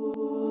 Ooh.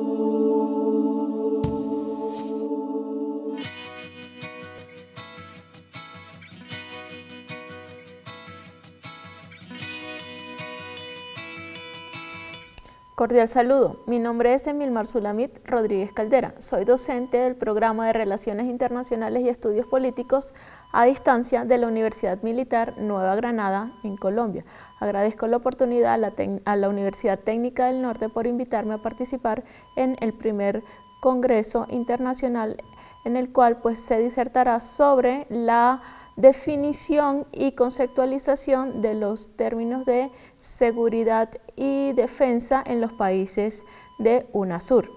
Cordial saludo, mi nombre es Emil Marzulamit Rodríguez Caldera, soy docente del programa de Relaciones Internacionales y Estudios Políticos a distancia de la Universidad Militar Nueva Granada en Colombia. Agradezco la oportunidad a la, Universidad Técnica del Norte por invitarme a participar en el primer Congreso Internacional en el cual pues, se disertará sobre la definición y conceptualización de los términos de seguridad y defensa en los países de UNASUR.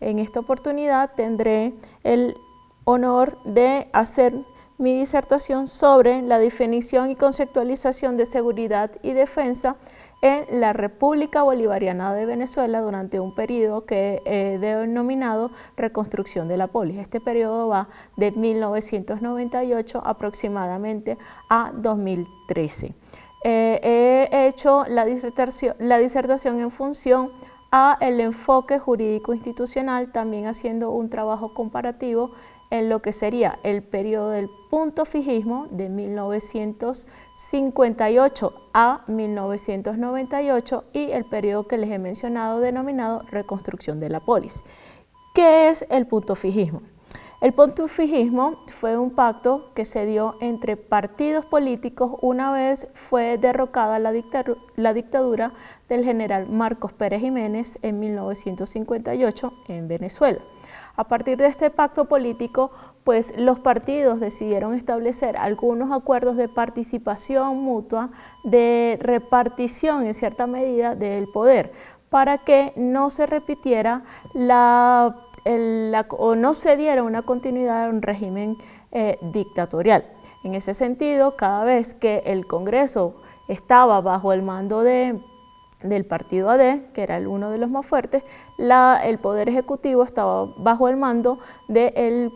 En esta oportunidad tendré el honor de hacer mi disertación sobre la definición y conceptualización de seguridad y defensa en la República Bolivariana de Venezuela durante un periodo que he denominado reconstrucción de la polis. Este periodo va de 1998 aproximadamente a 2013. Eh, he hecho la disertación, en función a el enfoque jurídico institucional, también haciendo un trabajo comparativo en lo que sería el periodo del punto fijismo de 1958 a 1998 y el periodo que les he mencionado denominado reconstrucción de la polis. ¿Qué es el punto fijismo? El punto fijismo fue un pacto que se dio entre partidos políticos una vez fue derrocada la, la dictadura del general Marcos Pérez Jiménez en 1958 en Venezuela. A partir de este pacto político, pues los partidos decidieron establecer algunos acuerdos de participación mutua, de repartición en cierta medida del poder, para que no se repitiera la, o no se diera una continuidad a un régimen eh, dictatorial. En ese sentido, cada vez que el Congreso estaba bajo el mando de del partido AD, que era el uno de los más fuertes, el Poder Ejecutivo estaba bajo el mando del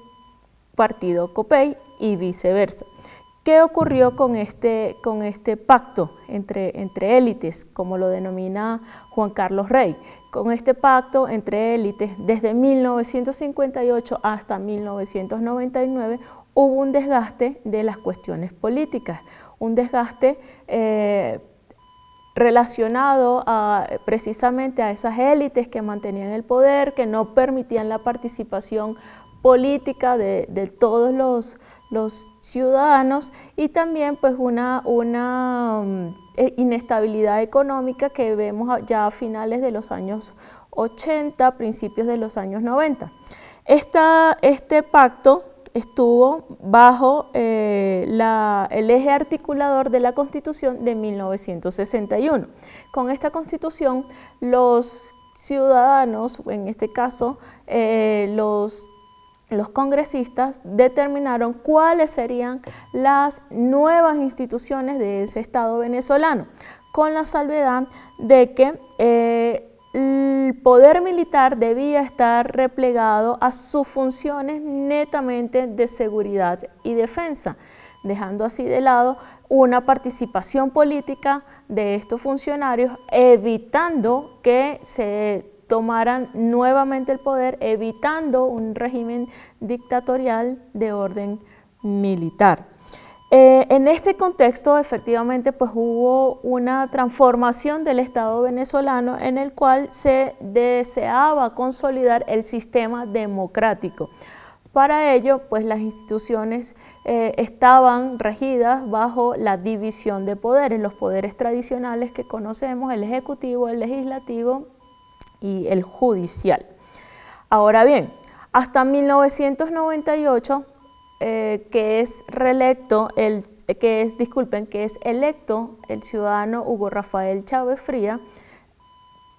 partido COPEI y viceversa. ¿Qué ocurrió con este, este pacto entre, entre élites, como lo denomina Juan Carlos Rey? Con este pacto entre élites, desde 1958 hasta 1999, hubo un desgaste de las cuestiones políticas, un desgaste eh, relacionado precisamente a esas élites que mantenían el poder, que no permitían la participación política de, todos los, ciudadanos y también pues una, una mm, e, inestabilidad económica que vemos ya a finales de los años 80, principios de los años 90. este pacto estuvo bajo eh, el eje articulador de la Constitución de 1961. Con esta Constitución, los ciudadanos, en este caso eh, los, los congresistas, determinaron cuáles serían las nuevas instituciones de ese Estado venezolano, con la salvedad de que eh, el poder militar debía estar replegado a sus funciones netamente de seguridad y defensa, dejando así de lado una participación política de estos funcionarios, evitando que se tomaran nuevamente el poder, evitando un régimen dictatorial de orden militar. Eh, en este contexto, efectivamente, pues hubo una transformación del Estado venezolano en el cual se deseaba consolidar el sistema democrático. Para ello, pues las instituciones eh, estaban regidas bajo la división de poderes, los poderes tradicionales que conocemos, el ejecutivo, el legislativo y el judicial. Ahora bien, hasta 1998 eh, que es reelecto, el, que es, disculpen, que es electo el ciudadano Hugo Rafael Chávez Fría,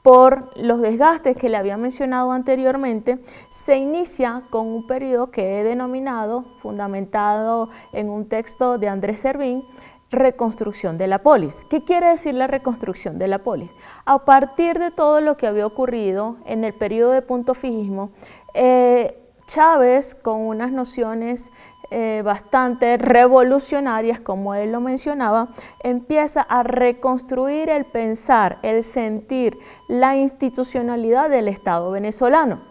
por los desgastes que le había mencionado anteriormente, se inicia con un periodo que he denominado, fundamentado en un texto de Andrés Servín, reconstrucción de la polis. ¿Qué quiere decir la reconstrucción de la polis? A partir de todo lo que había ocurrido en el periodo de punto fijismo, eh, Chávez, con unas nociones eh, bastante revolucionarias, como él lo mencionaba, empieza a reconstruir el pensar, el sentir, la institucionalidad del Estado venezolano.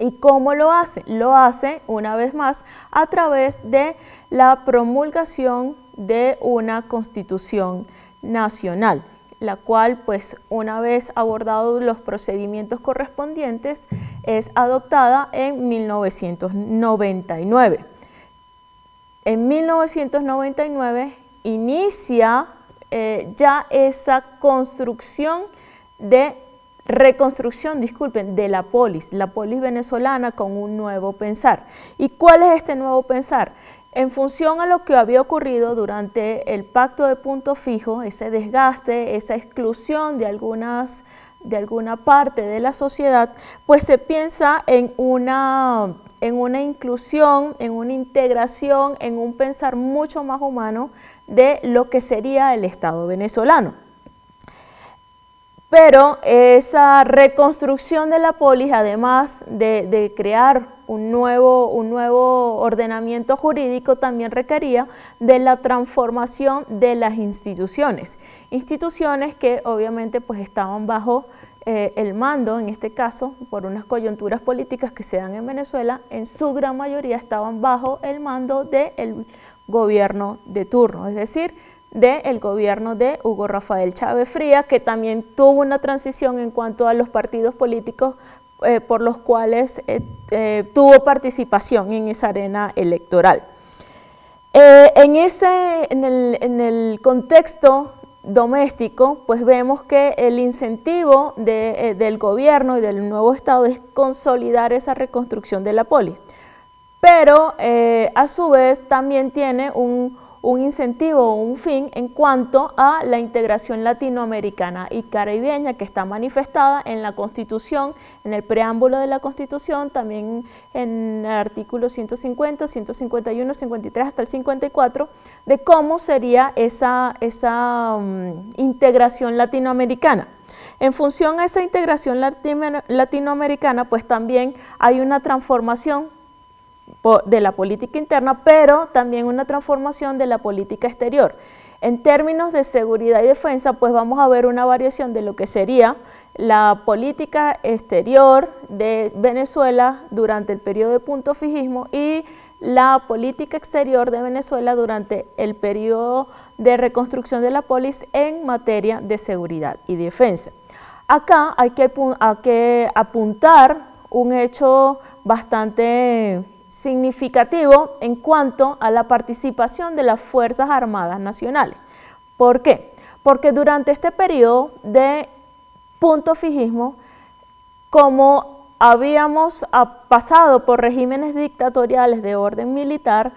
¿Y cómo lo hace? Lo hace, una vez más, a través de la promulgación de una constitución nacional, la cual, pues, una vez abordados los procedimientos correspondientes, es adoptada en 1999. En 1999 inicia eh, ya esa construcción de reconstrucción, disculpen, de la polis, la polis venezolana con un nuevo pensar. ¿Y cuál es este nuevo pensar? En función a lo que había ocurrido durante el pacto de punto fijo, ese desgaste, esa exclusión de algunas de alguna parte de la sociedad, pues se piensa en una, en una inclusión, en una integración, en un pensar mucho más humano de lo que sería el Estado venezolano. Pero esa reconstrucción de la polis, además de, crear un nuevo, un nuevo ordenamiento jurídico, también requería de la transformación de las instituciones. Instituciones que obviamente pues estaban bajo eh, el mando, en este caso, por unas coyunturas políticas que se dan en Venezuela, en su gran mayoría estaban bajo el mando del gobierno de turno, es decir, del gobierno de Hugo Rafael Chávez Fría, que también tuvo una transición en cuanto a los partidos políticos eh, por los cuales eh, eh, tuvo participación en esa arena electoral. en, ese, en el, en, el, contexto doméstico, pues vemos que el incentivo de, del gobierno y del nuevo Estado es consolidar esa reconstrucción de la polis. Pero a su vez también tiene un, un incentivo o un fin en cuanto a la integración latinoamericana y caribeña que está manifestada en la Constitución, en el preámbulo de la Constitución, también en el artículo 150, 151, 53 hasta el 54, de cómo sería esa, esa mm, integración latinoamericana. En función a esa integración latinoamericana, pues también hay una transformación de la política interna, pero también una transformación de la política exterior. En términos de seguridad y defensa, pues vamos a ver una variación de lo que sería la política exterior de Venezuela durante el periodo de punto fijismo y la política exterior de Venezuela durante el periodo de reconstrucción de la polis en materia de seguridad y defensa. Acá hay que, apuntar un hecho bastante significativo en cuanto a la participación de las Fuerzas Armadas Nacionales. ¿Por qué? Porque durante este periodo de punto fijismo, como habíamos pasado por regímenes dictatoriales de orden militar,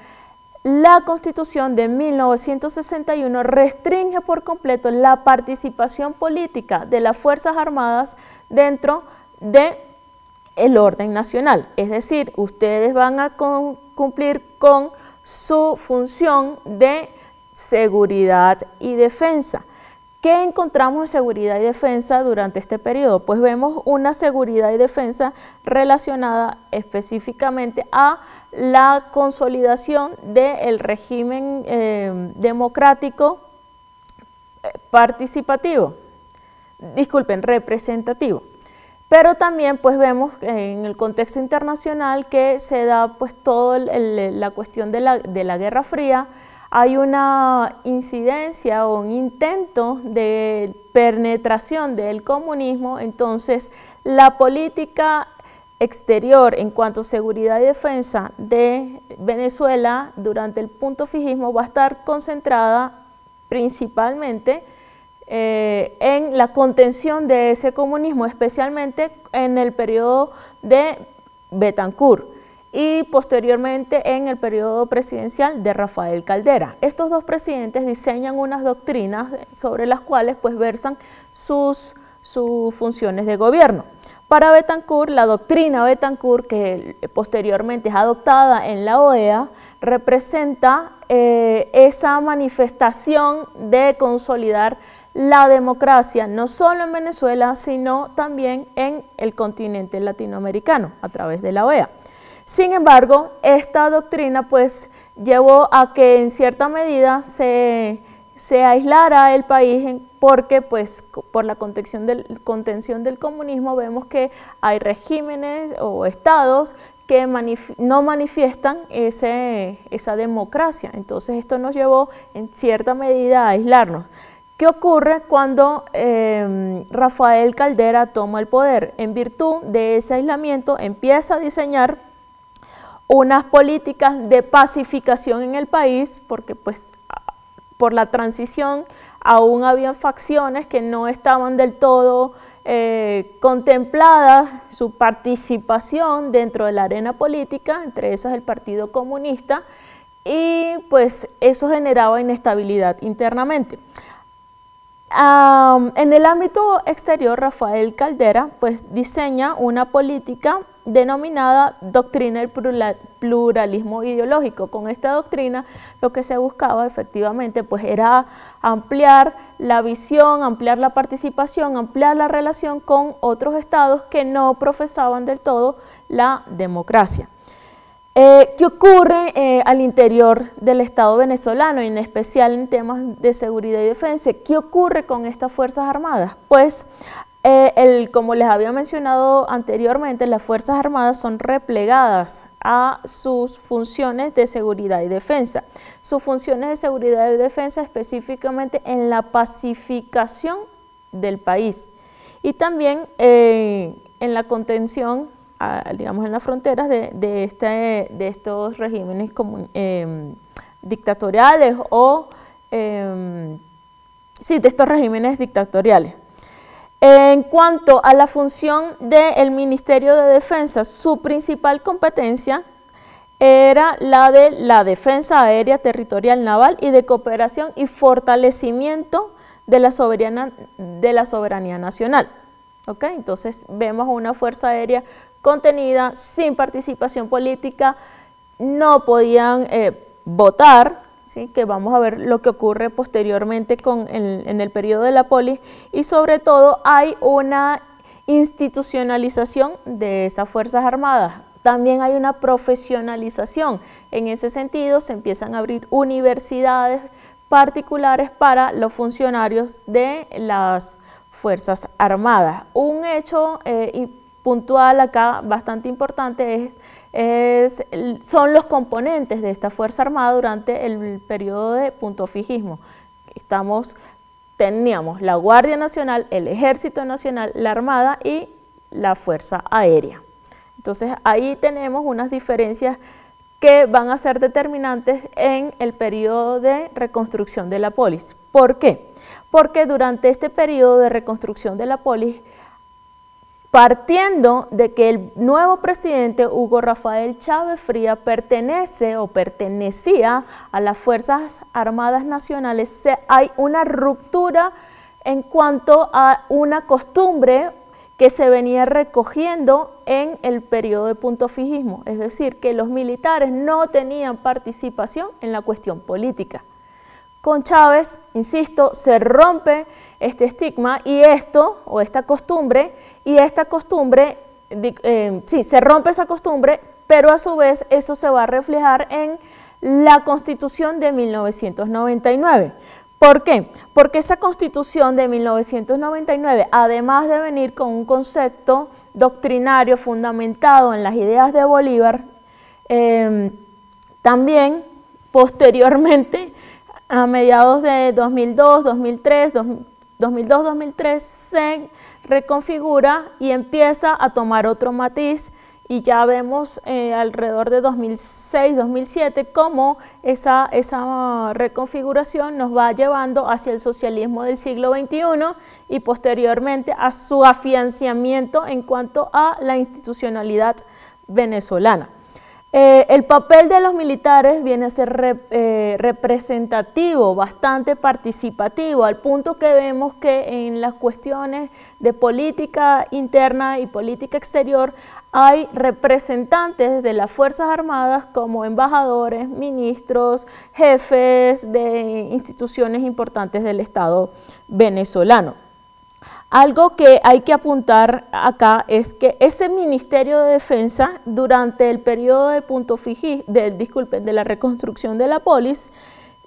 la Constitución de 1961 restringe por completo la participación política de las Fuerzas Armadas dentro de el orden nacional. Es decir, ustedes van a cumplir con su función de seguridad y defensa. ¿Qué encontramos en seguridad y defensa durante este periodo? Pues vemos una seguridad y defensa relacionada específicamente a la consolidación del régimen eh, democrático eh, participativo, disculpen, representativo. Pero también pues vemos en el contexto internacional que se da pues toda la cuestión de la, de la Guerra Fría, hay una incidencia o un intento de penetración del comunismo, entonces la política exterior en cuanto a seguridad y defensa de Venezuela durante el punto fijismo va a estar concentrada principalmente eh, en la contención de ese comunismo, especialmente en el periodo de Betancourt y posteriormente en el periodo presidencial de Rafael Caldera. Estos dos presidentes diseñan unas doctrinas sobre las cuales pues versan sus, sus funciones de gobierno. Para Betancourt, la doctrina Betancourt, que posteriormente es adoptada en la OEA, representa eh, esa manifestación de consolidar la democracia, no solo en Venezuela, sino también en el continente latinoamericano, a través de la OEA. Sin embargo, esta doctrina pues llevó a que en cierta medida se, aislara el país porque pues por la contención del, contención del comunismo vemos que hay regímenes o estados que no manifiestan ese, esa democracia. Entonces esto nos llevó en cierta medida a aislarnos. ¿Qué ocurre cuando em, Rafael Caldera toma el poder? En virtud de ese aislamiento empieza a diseñar unas políticas de pacificación en el país, porque pues por la transición aún había facciones que no estaban del todo eh, contempladas su participación dentro de la arena política, entre esas el Partido Comunista, y pues eso generaba inestabilidad internamente en el ámbito exterior, Rafael Caldera pues, diseña una política denominada doctrina del pluralismo ideológico. Con esta doctrina lo que se buscaba efectivamente pues, era ampliar la visión, ampliar la participación, ampliar la relación con otros estados que no profesaban del todo la democracia. Eh, ¿Qué ocurre eh, al interior del Estado venezolano, en especial en temas de seguridad y defensa? ¿Qué ocurre con estas Fuerzas Armadas? Pues, eh, como les había mencionado anteriormente, las Fuerzas Armadas son replegadas a sus funciones de seguridad y defensa. Sus funciones de seguridad y defensa específicamente en la pacificación del país y también en la contención digamos, en las fronteras de, este, de estos regímenes em, dictatoriales o, em, sí, de estos regímenes dictatoriales. En cuanto a la función del Ministerio de Defensa, su principal competencia era la de la defensa aérea territorial naval y de cooperación y fortalecimiento de la soberanía, de la soberanía nacional. ¿Okay? Entonces vemos una fuerza aérea contenida, sin participación política, no podían eh, votar, que vamos a ver lo que ocurre posteriormente con en el periodo de la polis, y sobre todo hay una institucionalización de esas Fuerzas Armadas. También hay una profesionalización. En ese sentido, se empiezan a abrir universidades particulares para los funcionarios de las Fuerzas Armadas. Un hecho eh, puntual acá, bastante importante, es, son los componentes de esta Fuerza Armada durante el periodo de punto fijismo. Estamos, teníamos la Guardia Nacional, el Ejército Nacional, la Armada y la Fuerza Aérea. Entonces ahí tenemos unas diferencias que van a ser determinantes en el periodo de reconstrucción de la polis. ¿Por qué? Porque durante este periodo de reconstrucción de la polis partiendo de que el nuevo presidente Hugo Rafael Chávez Fría pertenece o pertenecía a las Fuerzas Armadas Nacionales, hay una ruptura en cuanto a una costumbre que se venía recogiendo en el periodo de punto fijismo, es decir, que los militares no tenían participación en la cuestión política. Con Chávez, insisto, se rompe este estigma y esto, o esta costumbre, y esta costumbre, eh, sí, se rompe esa costumbre, pero a su vez eso se va a reflejar en la Constitución de 1999. ¿Por qué? Porque esa Constitución de 1999, además de venir con un concepto doctrinario fundamentado en las ideas de Bolívar, em, también posteriormente, a mediados de 2002, 2003, 2002-2003, se reconfigura y empieza a tomar otro matiz y ya vemos eh, alrededor de 2006-2007 cómo esa, esa reconfiguración nos va llevando hacia el socialismo del siglo XXI y posteriormente a su afianciamiento en cuanto a la institucionalidad venezolana. Eh, el papel de los militares viene a ser eh, representativo, bastante participativo, al punto que vemos que en las cuestiones de política interna y política exterior hay representantes de las Fuerzas Armadas como embajadores, ministros, jefes de instituciones importantes del Estado venezolano. Algo que hay que apuntar acá es que ese Ministerio de Defensa, durante el periodo del punto fijí, de, disculpen, de la reconstrucción de la polis,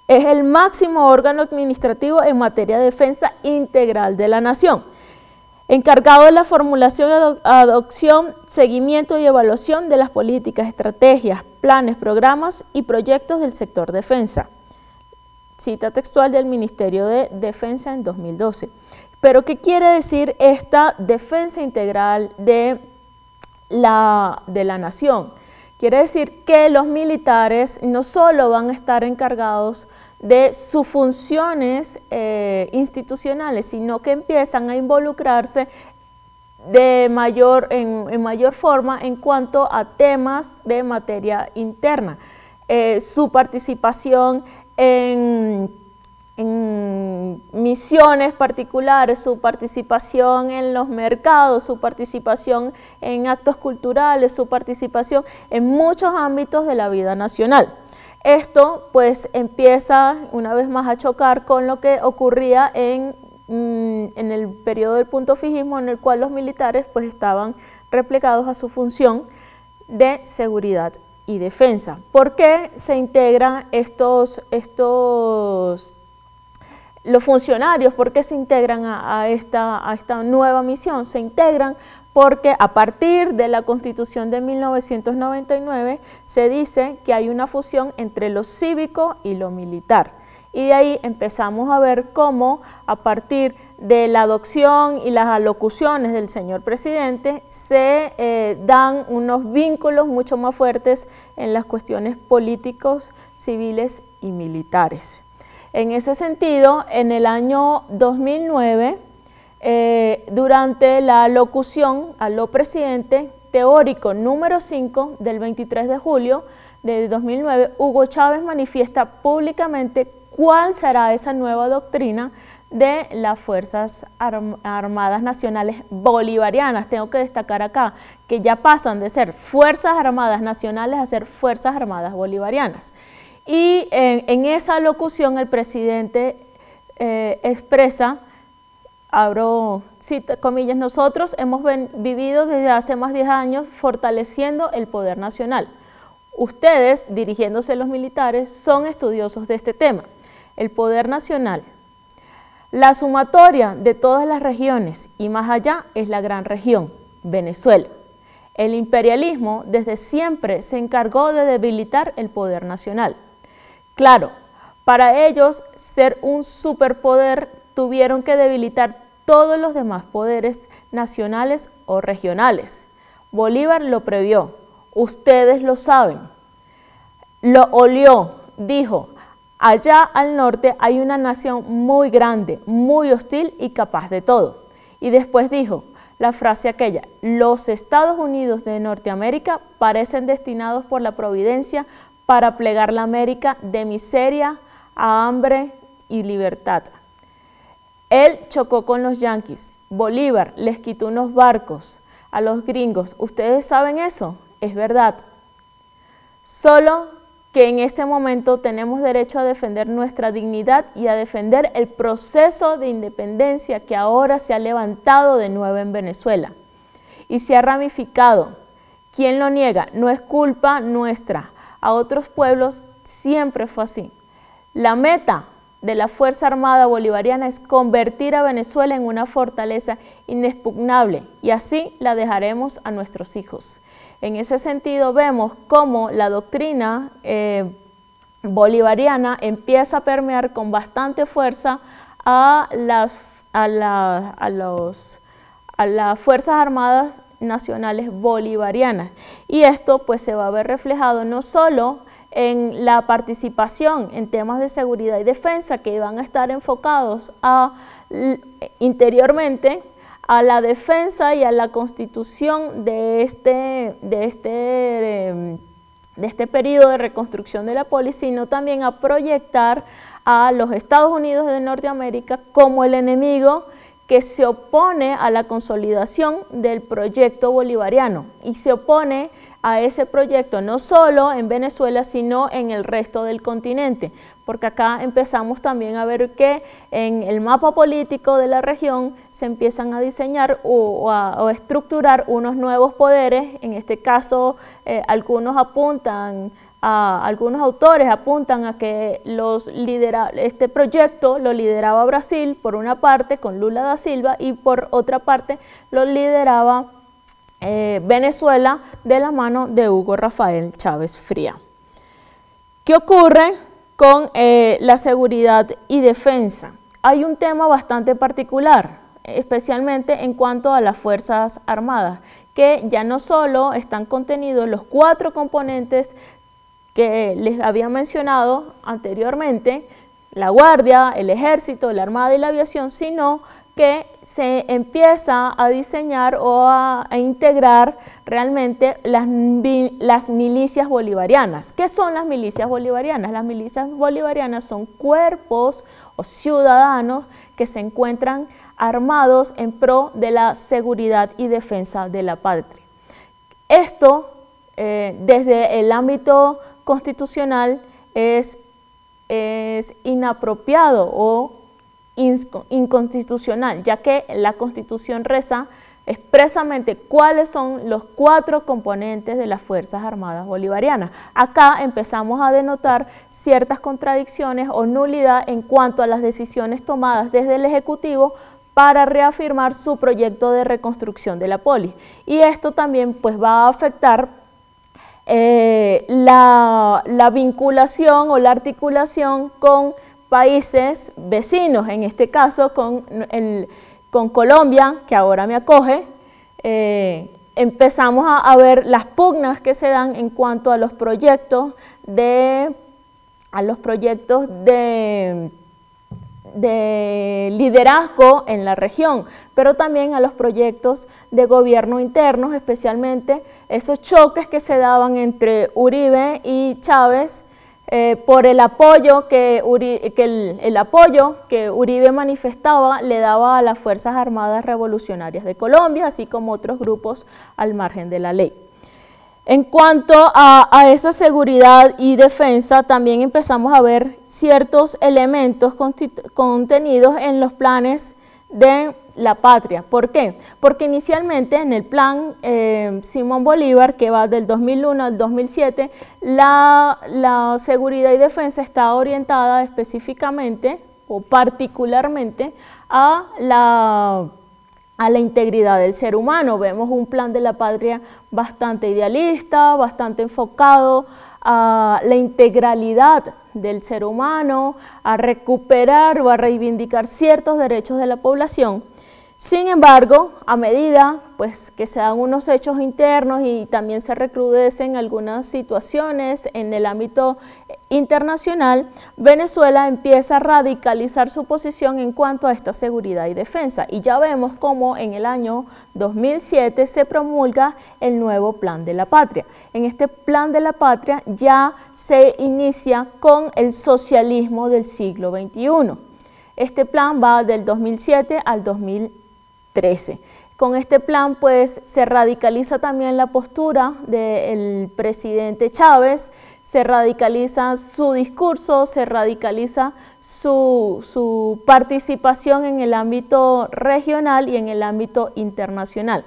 es el máximo órgano administrativo en materia de defensa integral de la nación, encargado de la formulación, adopción, seguimiento y evaluación de las políticas, estrategias, planes, programas y proyectos del sector defensa. Cita textual del Ministerio de Defensa en 2012. Pero ¿qué quiere decir esta defensa integral de la, de la nación? Quiere decir que los militares no solo van a estar encargados de sus funciones eh, institucionales, sino que empiezan a involucrarse de mayor, en, mayor forma en cuanto a temas de materia interna. Eh, su participación en en misiones particulares, su participación en los mercados, su participación en actos culturales, su participación en muchos ámbitos de la vida nacional. Esto pues empieza una vez más a chocar con lo que ocurría en, mm, en el periodo del punto fijismo en el cual los militares pues estaban replegados a su función de seguridad y defensa. ¿Por qué se integran estos, estos los funcionarios, ¿por qué se integran a, esta, nueva misión? Se integran porque a partir de la Constitución de 1999 se dice que hay una fusión entre lo cívico y lo militar. Y de ahí empezamos a ver cómo a partir de la adopción y las alocuciones del señor presidente se eh, dan unos vínculos mucho más fuertes en las cuestiones políticos, civiles y militares. En ese sentido, en el año 2009, eh, durante la locución a lo presidente teórico número 5 del 23 de julio de 2009, Hugo Chávez manifiesta públicamente cuál será esa nueva doctrina de las Fuerzas Armadas Nacionales Bolivarianas. Tengo que destacar acá que ya pasan de ser Fuerzas Armadas Nacionales a ser Fuerzas Armadas Bolivarianas. Y en, esa locución el presidente eh, expresa, abro comillas, nosotros hemos vivido desde hace más de 10 años fortaleciendo el poder nacional. Ustedes, dirigiéndose a los militares, son estudiosos de este tema. El poder nacional, la sumatoria de todas las regiones y más allá es la gran región, Venezuela. El imperialismo desde siempre se encargó de debilitar el poder nacional. Claro, para ellos ser un superpoder tuvieron que debilitar todos los demás poderes nacionales o regionales. Bolívar lo previó, ustedes lo saben. Lo olió, dijo, allá al norte hay una nación muy grande, muy hostil y capaz de todo. Y después dijo la frase aquella, los Estados Unidos de Norteamérica parecen destinados por la providencia para plegar la América de miseria a hambre y libertad. Él chocó con los yanquis. Bolívar les quitó unos barcos a los gringos. ¿Ustedes saben eso? Es verdad. Solo que en este momento tenemos derecho a defender nuestra dignidad y a defender el proceso de independencia que ahora se ha levantado de nuevo en Venezuela y se ha ramificado. ¿Quién lo niega? No es culpa nuestra a otros pueblos, siempre fue así. La meta de la Fuerza Armada Bolivariana es convertir a Venezuela en una fortaleza inexpugnable y así la dejaremos a nuestros hijos. En ese sentido vemos cómo la doctrina eh, bolivariana empieza a permear con bastante fuerza a las, a, los, a las Fuerzas Armadas nacionales bolivarianas. Y esto pues se va a ver reflejado no solo en la participación en temas de seguridad y defensa que van a estar enfocados a, interiormente a la defensa y a la constitución de este, de este, de este periodo de reconstrucción de la polis, sino también a proyectar a los Estados Unidos de Norteamérica como el enemigo que se opone a la consolidación del proyecto bolivariano y se opone a ese proyecto, no solo en Venezuela, sino en el resto del continente, porque acá empezamos también a ver que en el mapa político de la región se empiezan a diseñar o, a, estructurar unos nuevos poderes, en este caso eh, algunos apuntan algunos autores apuntan a que este proyecto lo lideraba Brasil por una parte con Lula da Silva y por otra parte lo lideraba eh, Venezuela de la mano de Hugo Rafael Chávez Fría. ¿Qué ocurre con eh, la seguridad y defensa? Hay un tema bastante particular, especialmente en cuanto a las Fuerzas Armadas, que ya no solo están contenidos los cuatro componentes que les había mencionado anteriormente, la Guardia, el Ejército, la Armada y la Aviación, sino que se empieza a diseñar o a, integrar realmente las, las, milicias bolivarianas. ¿Qué son las milicias bolivarianas? Las milicias bolivarianas son cuerpos o ciudadanos que se encuentran armados en pro de la seguridad y defensa de la patria. Esto, eh, desde el ámbito constitucional, es, es inapropiado o inconstitucional, ya que la Constitución reza expresamente cuáles son los cuatro componentes de las Fuerzas Armadas Bolivarianas. Acá empezamos a denotar ciertas contradicciones o nulidad en cuanto a las decisiones tomadas desde el Ejecutivo para reafirmar su proyecto de reconstrucción de la polis. Y esto también pues, va a afectar eh, la, la vinculación o la articulación con países vecinos, en este caso con, con Colombia, que ahora me acoge, eh, empezamos a, ver las pugnas que se dan en cuanto a los proyectos de, a los proyectos de, de liderazgo en la región, pero también a los proyectos de gobierno internos, especialmente esos choques que se daban entre Uribe y Chávez, eh, por el apoyo que, el, apoyo que Uribe manifestaba le daba a las Fuerzas Armadas Revolucionarias de Colombia, así como otros grupos al margen de la ley. En cuanto a, esa seguridad y defensa, también empezamos a ver ciertos elementos contenidos en los planes de la patria. ¿Por qué? Porque inicialmente en el plan eh, Simón Bolívar, que va del 2001 al 2007, la, la seguridad y defensa está orientada específicamente o particularmente a la, a la integridad del ser humano. Vemos un plan de la patria bastante idealista, bastante enfocado a la integralidad del ser humano, a recuperar o a reivindicar ciertos derechos de la población. Sin embargo, a medida pues, que se dan unos hechos internos y también se recrudecen algunas situaciones en el ámbito internacional, Venezuela empieza a radicalizar su posición en cuanto a esta seguridad y defensa. Y ya vemos cómo en el año 2007 se promulga el nuevo Plan de la Patria. En este Plan de la Patria ya se inicia con el socialismo del siglo XXI. Este plan va del 2007 al 2013. Con este plan pues se radicaliza también la postura del presidente Chávez, se radicaliza su discurso, se radicaliza su, su, participación en el ámbito regional y en el ámbito internacional.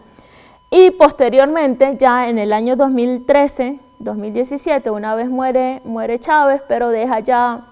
Y posteriormente, ya en el año 2013, 2017, una vez muere, muere Chávez, pero deja ya,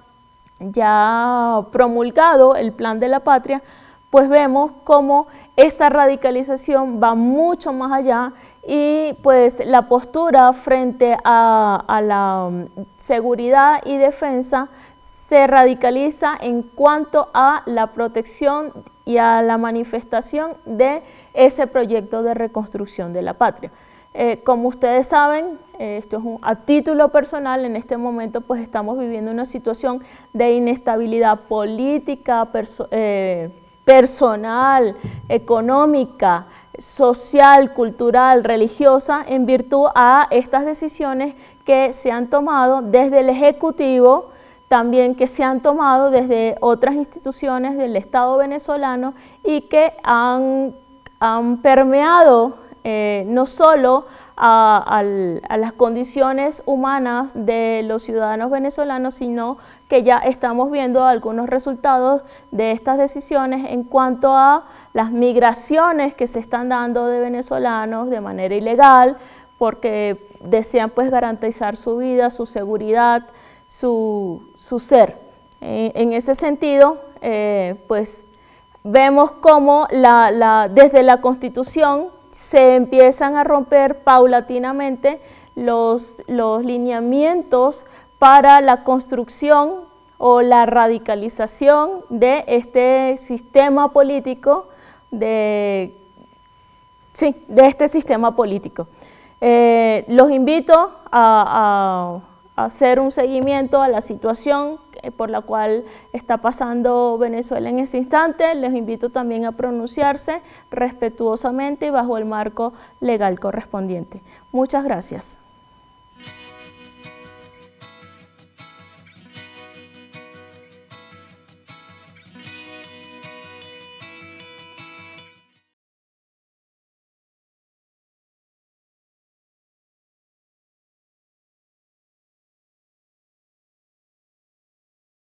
ya promulgado el plan de la patria, pues vemos cómo esa radicalización va mucho más allá y pues la postura frente a, la um, seguridad y defensa se radicaliza en cuanto a la protección y a la manifestación de ese proyecto de reconstrucción de la patria. Eh, como ustedes saben, esto es a título personal, en este momento pues estamos viviendo una situación de inestabilidad política, eh, personal, económica, social, cultural, religiosa, en virtud a estas decisiones que se han tomado desde el Ejecutivo, también que se han tomado desde otras instituciones del Estado venezolano y que han, han permeado eh, no solo a, las condiciones humanas de los ciudadanos venezolanos, sino que ya estamos viendo algunos resultados de estas decisiones en cuanto a las migraciones que se están dando de venezolanos de manera ilegal, porque desean pues garantizar su vida, su seguridad, su, ser. Eh, en ese sentido, eh, pues vemos cómo desde la Constitución se empiezan a romper paulatinamente los, lineamientos para la construcción o la radicalización de este sistema político, de, sí, de este sistema político. Eh, los invito a hacer un seguimiento a la situación por la cual está pasando Venezuela en este instante. Les invito también a pronunciarse respetuosamente y bajo el marco legal correspondiente. Muchas gracias.